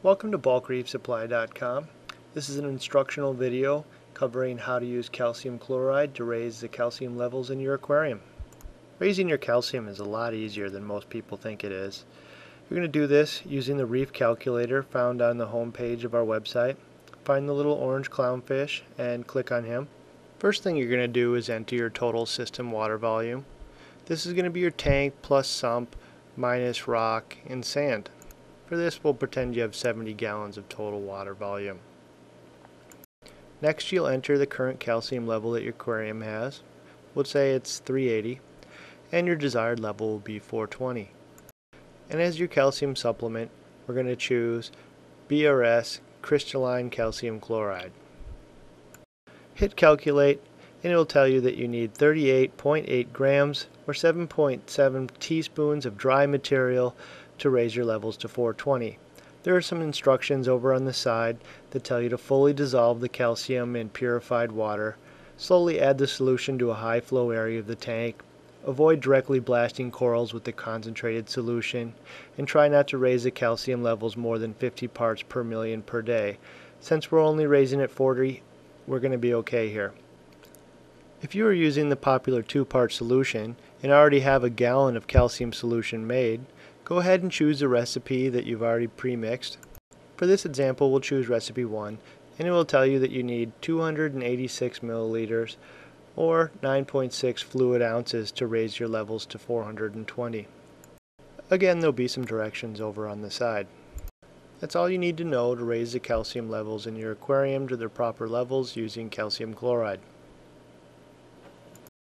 Welcome to bulkreefsupply.com. This is an instructional video covering how to use calcium chloride to raise the calcium levels in your aquarium. Raising your calcium is a lot easier than most people think it is. You're going to do this using the reef calculator found on the home page of our website. Find the little orange clownfish and click on him. First thing you're going to do is enter your total system water volume. This is going to be your tank plus sump minus rock and sand. For this, we'll pretend you have 70 gallons of total water volume. Next, you'll enter the current calcium level that your aquarium has. We'll say it's 380, and your desired level will be 420. And as your calcium supplement, we're going to choose BRS crystalline calcium chloride. Hit calculate, and it will tell you that you need 38.8 grams or 7.7 teaspoons of dry material to raise your levels to 420. There are some instructions over on the side that tell you to fully dissolve the calcium in purified water, slowly add the solution to a high flow area of the tank, avoid directly blasting corals with the concentrated solution, and try not to raise the calcium levels more than 50 parts per million per day. Since we're only raising at 40, we're going to be okay here. If you are using the popular two-part solution and already have a gallon of calcium solution made, Go ahead and choose a recipe that you've already pre-mixed. For this example, we'll choose recipe 1, and it will tell you that you need 286 milliliters or 9.6 fluid ounces to raise your levels to 420. Again, there'll be some directions over on the side. That's all you need to know to raise the calcium levels in your aquarium to their proper levels using calcium chloride.